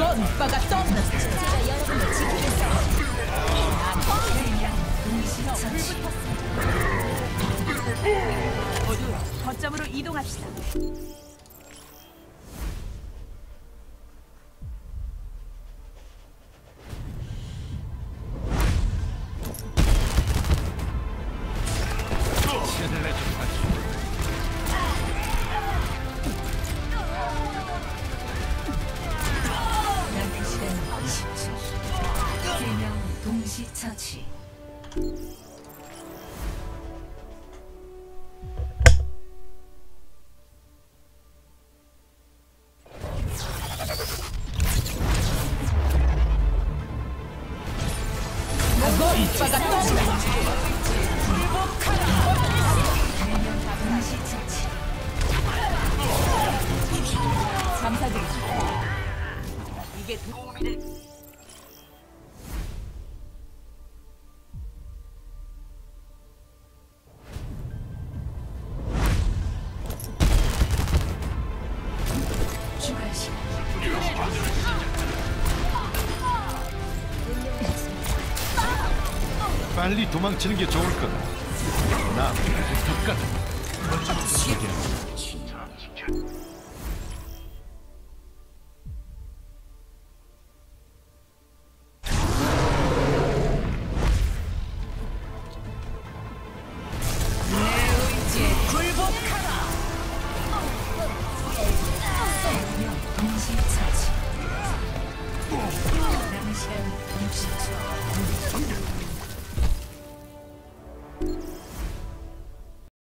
오빠가 떠나 제가 여러분을 지키겠어요. 모두 거점으로 이동합시다. 최선을 좀 동시 처치. 이게 도움이 될 빨리 도망치는 게 좋을 거다. 나 똑같아. him.